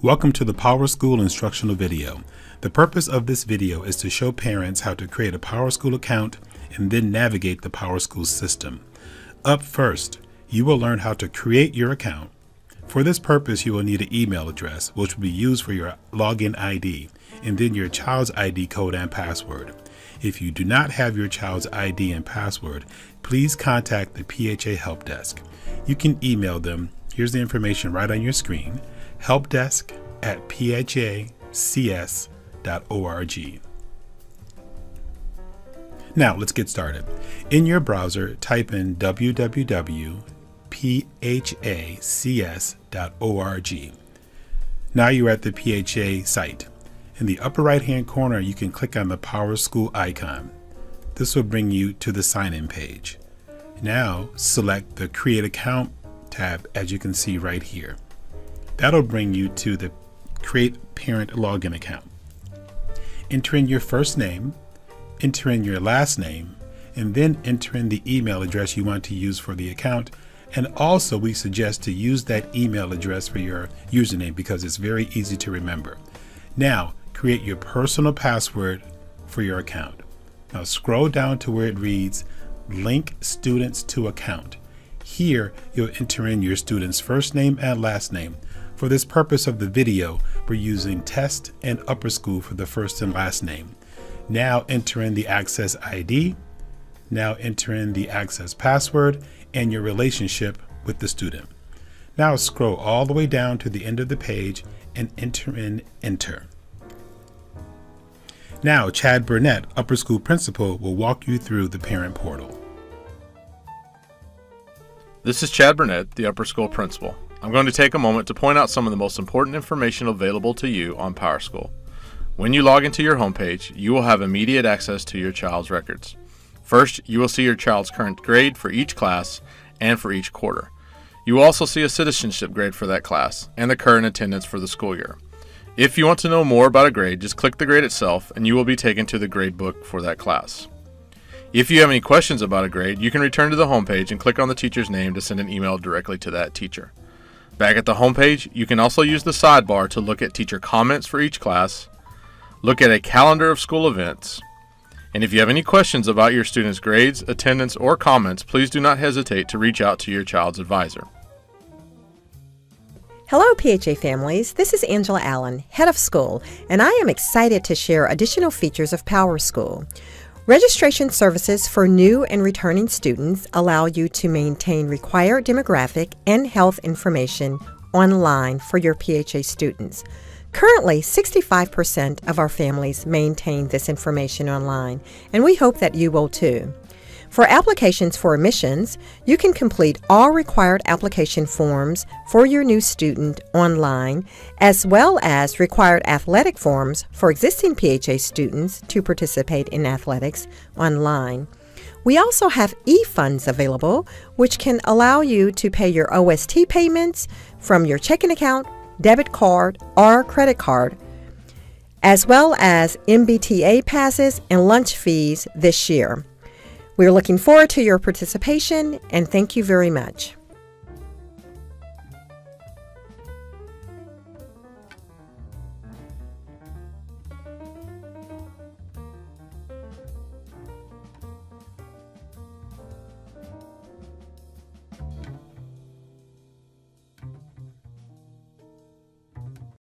Welcome to the PowerSchool instructional video. The purpose of this video is to show parents how to create a PowerSchool account and then navigate the PowerSchool system. Up first, you will learn how to create your account. For this purpose, you will need an email address, which will be used for your login ID, and then your child's ID code and password. If you do not have your child's ID and password, please contact the PHA Help Desk. You can email them. Here's the information right on your screen helpdesk at phacs.org. Now, let's get started. In your browser, type in www.phacs.org. Now you're at the PHA site. In the upper right hand corner, you can click on the PowerSchool icon. This will bring you to the sign in page. Now, select the Create Account tab as you can see right here. That'll bring you to the Create Parent Login Account. Enter in your first name, enter in your last name, and then enter in the email address you want to use for the account. And also, we suggest to use that email address for your username because it's very easy to remember. Now, create your personal password for your account. Now, scroll down to where it reads Link Students to Account. Here, you'll enter in your student's first name and last name for this purpose of the video, we're using test and upper school for the first and last name. Now enter in the access ID, now enter in the access password and your relationship with the student. Now scroll all the way down to the end of the page and enter in enter. Now Chad Burnett, upper school principal, will walk you through the parent portal. This is Chad Burnett, the upper school principal. I'm going to take a moment to point out some of the most important information available to you on PowerSchool. When you log into your homepage, you will have immediate access to your child's records. First, you will see your child's current grade for each class and for each quarter. You will also see a citizenship grade for that class and the current attendance for the school year. If you want to know more about a grade, just click the grade itself and you will be taken to the grade book for that class. If you have any questions about a grade, you can return to the homepage and click on the teacher's name to send an email directly to that teacher. Back at the homepage, you can also use the sidebar to look at teacher comments for each class, look at a calendar of school events, and if you have any questions about your students' grades, attendance, or comments, please do not hesitate to reach out to your child's advisor. Hello, PHA families. This is Angela Allen, head of school, and I am excited to share additional features of PowerSchool. Registration services for new and returning students allow you to maintain required demographic and health information online for your PHA students. Currently, 65% of our families maintain this information online, and we hope that you will too. For applications for admissions, you can complete all required application forms for your new student online, as well as required athletic forms for existing PHA students to participate in athletics online. We also have e-funds available, which can allow you to pay your OST payments from your checking account, debit card, or credit card, as well as MBTA passes and lunch fees this year. We're looking forward to your participation and thank you very much.